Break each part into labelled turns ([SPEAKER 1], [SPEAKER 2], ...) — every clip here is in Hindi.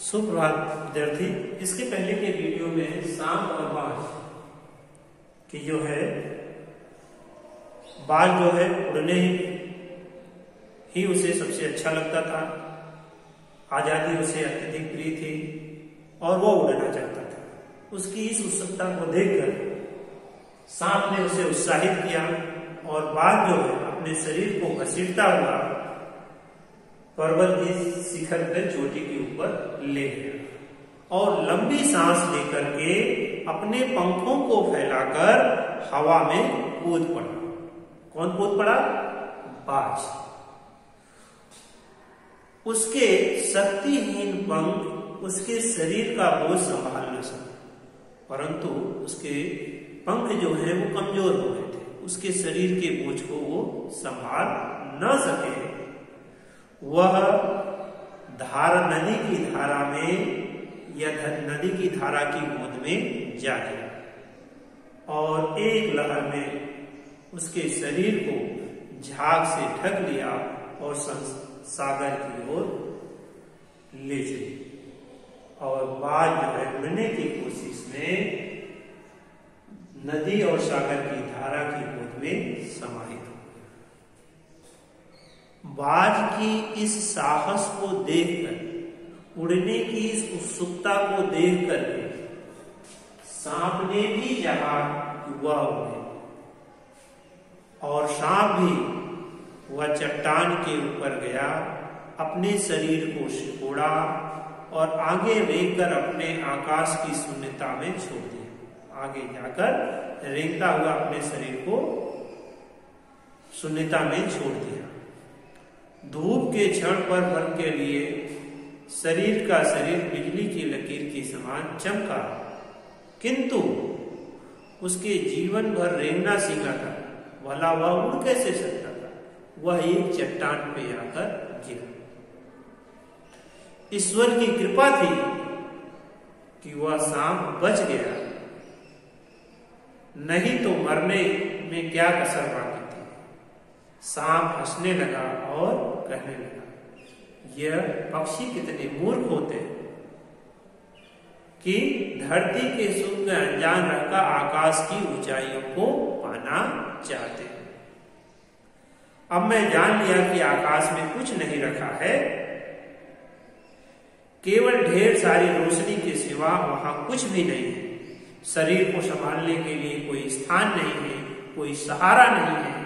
[SPEAKER 1] सुप्रभात विद्यार्थी इसके पहले के वीडियो में सांप और बाज की जो है बाज जो है उड़ने ही, ही उसे सबसे अच्छा लगता था। आज़ादी उसे अत्यधिक प्रिय थी और वो उड़ना चाहता था। उसकी इस उत्सुकता को देखकर सांप ने उसे उत्साहित किया और बाज जो है अपने शरीर को घसीटता हुआ पर्वत की शिखर पर चोटी के ऊपर ले गया और लंबी सांस लेकर के अपने पंखों को फैलाकर हवा में कूद पड़ा। कौन कूद पड़ा? बाज। उसके शक्तिहीन पंख उसके शरीर का बोझ संभाल न सके, परंतु उसके पंख जो है वो कमज़ोर हो गए थे। उसके शरीर के बोझ को वो संभाल न सके। वह धार नदी की धारा में या नदी की धारा की गोद में जा गया और एक लहर में उसके शरीर को झाग से ढक लिया और सागर की ओर ले चली। और बाद जो है उड़ने की कोशिश में नदी और सागर की धारा की गोद में हो बाज की इस साहस को देखकर, उड़ने की इस उत्सुकता को देखकर सांप ने भी जहा वह उड़े। और सांप भी वह चट्टान के ऊपर गया, अपने शरीर को सिकोड़ा और आगे रेंगकर अपने आकाश की शून्यता में छोड़ दिया। आगे जाकर रेंगता हुआ अपने शरीर को शून्यता में छोड़ दिया। धूप के क्षण पर भर के लिए शरीर का शरीर बिजली की लकीर के समान चमका। किंतु उसके जीवन भर रेंगना सीखा था। भला वह उड़ कैसे सकता था? वह एक चट्टान पे आकर गिरा। ईश्वर की कृपा थी कि वह सांप बच गया। नहीं तो मरने में क्या कसर बाकी सांप हंसने लगा और कहने लगा, यह पक्षी कितने मूर्ख होते हैं कि धरती के सुख में अनजान रहकर आकाश की ऊंचाइयों को पाना चाहते हैं। अब मैं जान लिया कि आकाश में कुछ नहीं रखा है। केवल ढेर सारी रोशनी के सिवा वहाँ कुछ भी नहीं है। शरीर को संभालने के लिए कोई स्थान नहीं है, कोई सहारा नहीं है।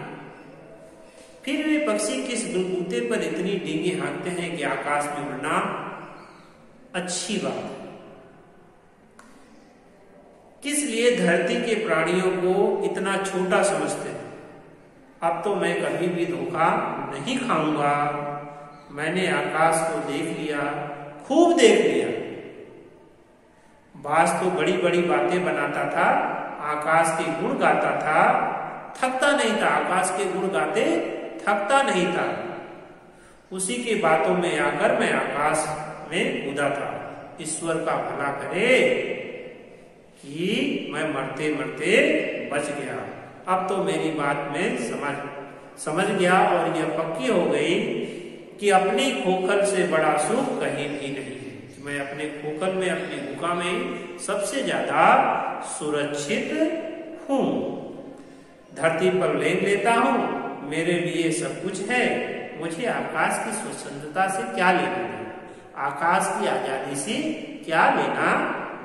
[SPEAKER 1] फिर वे पक्षी किस बलबूते पर इतनी डींगे हाँकते हैं कि आकाश में उड़ना अच्छी बात किस लिए धरती के प्राणियों को इतना छोटा समझते हैं? अब तो मैं कभी भी धोखा नहीं खाऊँगा। मैंने आकाश को देख लिया, खूब देख लिया। बास तो बड़ी बड़ी बातें बनाता था, आकाश के गुण गाता था। थकता नहीं था, आकाश के गुण गाते थकता नहीं था। उसी के बातों में आकर मैं आकाश में कूदा था। ईश्वर का भला करे कि मैं मरते मरते बच गया। अब तो मेरी बात में समझ समझ गया और यह पक्की हो गई कि अपनी खोखल से बड़ा सुख कहीं भी नहीं है। मैं अपने खोखल में, अपनी गुफा में सबसे ज़्यादा सुरक्षित हूँ। धरती पर लेन लेता हूँ। मेरे लिए सब कुछ है, मुझे आकाश की स्वतंत्रता से क्या लेना है? आकाश की आज़ादी से क्या लेना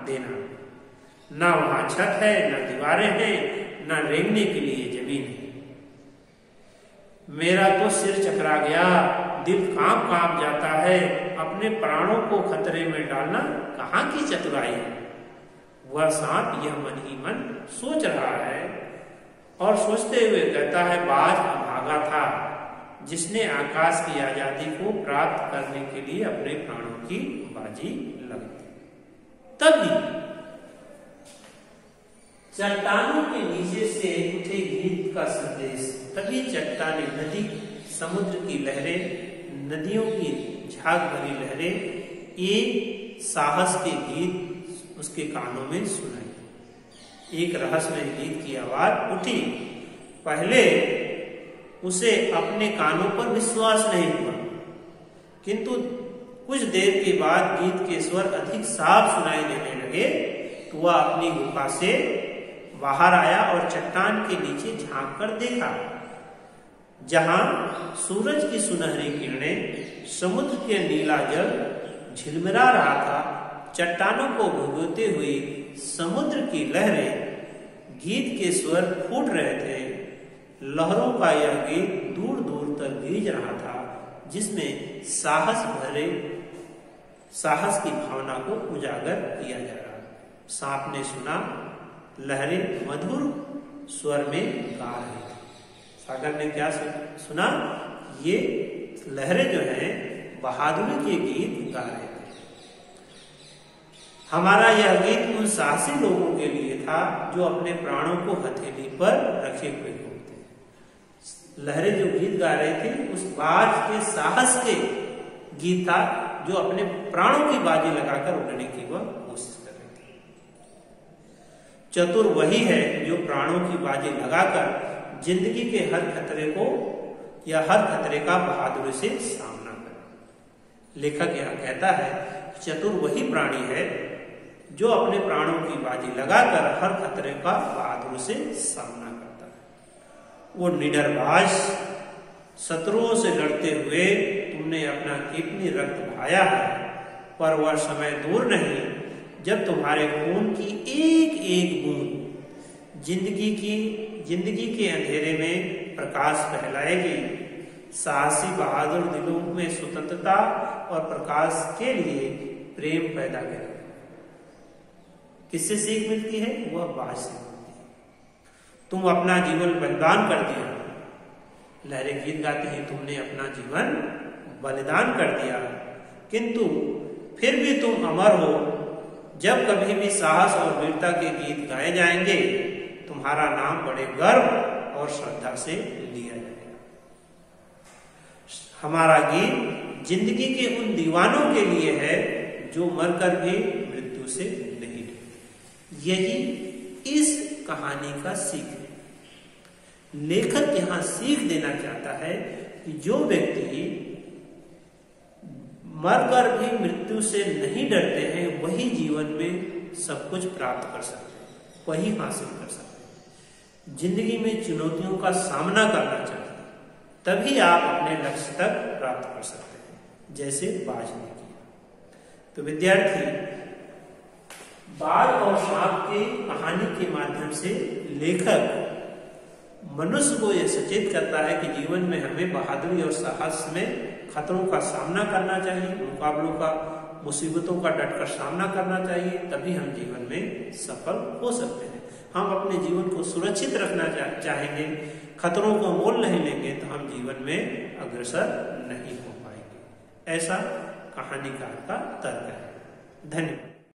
[SPEAKER 1] देना? ना वहाँ छत है, ना दीवारें हैं, ना रेंगने के लिए ज़मीन है। मेरा तो सिर चकरा गया, दिल काम काम जाता है, अपने प्राणों को खतरे में डालना कहाँ की चतुराई है? वह सांप यह मन ही मन सोच रहा है और सोचते हुए कहता है, बाज भागा था, जिसने आकाश की आज़ादी को प्राप्त करने के लिए अपने प्राणों की बाजी लगा दी। तभी चट्टानों के नीचे से उठे गीत का संदेश, तभी चट्टाने नदी, समुद्र की लहरें, नदियों की झाग भरी लहरें एक साहस के गीत उसके कानों में सुनाई। एक रहस्यमय गीत की आवाज़ उठी। पहले उसे अपने कानों पर विश्वास नहीं हुआ। किंतु कुछ देर के बाद गीत के स्वर अधिक साफ़ सुनाई देने लगे तो वह अपनी गुफा से बाहर आया और चट्टान के नीचे झाँक कर देखा, जहाँ सूरज की सुनहरी किरणें समुद्र के नीला जल झिलमिला रहा था। चट्टानों को भुगोते हुए समुद्र की लहरें गीत के स्वर फूट रहे थे। लहरों का यह गीत दूर दूर तक गीज रहा था, जिसमें साहस भरे, साहस की भावना को उजागर किया जा रहा। सांप ने सुना, लहरें मधुर स्वर में गा रही थी। सागर ने क्या सुना? ये लहरें जो है, बहादुरी के गीत गा रहे थे। हमारा यह गीत उन साहसी लोगों के लिए था, जो अपने प्राणों को हथेली पर रखे हुए लहरें जो गीत गा रहे थे, उस बाज के साहस के गीत था जो अपने प्राणों की बाजी लगाकर उड़ने की वह कोशिश कर रहे थे। चतुर वही है जो प्राणों की बाजी लगाकर ज़िंदगी के हर खतरे को या हर खतरे का बहादुरी से सामना करे लेखक यह कहता है, चतुर वही प्राणी है जो अपने प्राणों की बाजी लगाकर हर खतरे का बहादुर से सामना वो निडरबाज शत्रुओं से लड़ते हुए तुमने अपना कितनी रक्त बहाया है? पर वह समय दूर नहीं, जब तुम्हारे खून की एक एक बूंद ज़िंदगी की, ज़िंदगी के अंधेरे में प्रकाश फैलाएगी। साहसी बहादुर दिलों में स्वतंत्रता और प्रकाश के लिए प्रेम पैदा करेगा। किससे सीख मिलती है? वह बात से। तुम अपना जीवन बलिदान कर दिया। लहरें गीत गाती हैं, तुमने अपना जीवन बलिदान कर दिया। किंतु फिर भी तुम अमर हो। जब कभी भी साहस और वीरता के गीत गाए जाएँगे, तुम्हारा नाम बड़े गर्व और श्रद्धा से लिया जाएगा। हमारा गीत ज़िंदगी के उन दीवानों के लिए है जो मरकर भी मृत्यु से नहीं। यही इस कहानी का सीख है। लेखक यहाँ सीख देना चाहता है कि जो व्यक्ति मरकर भी मृत्यु से नहीं डरते हैं, वही जीवन में सब कुछ प्राप्त कर सकते हैं, वही हासिल कर सकते हैं। ज़िंदगी में चुनौतियों का सामना करना चाहिए तभी आप अपने लक्ष्य तक प्राप्त कर सकते हैं, जैसे बाज ने किया। तो विद्यार्थी बाज और सांप की कहानी के माध्यम से लेखक मनुष्य को यह सचेत करता है कि जीवन में हमें बहादुरी और साहस में खतरों का सामना करना चाहिए, मुकाबलों का, मुसीबतों का डटकर सामना करना चाहिए, तभी हम जीवन में सफल हो सकते हैं। हम अपने जीवन को सुरक्षित रखना चाहेंगे, खतरों को मोल नहीं लेंगे तो हम जीवन में अग्रसर नहीं हो पाएँगे। ऐसा कहानीकार का तर्क है। धन्यवाद।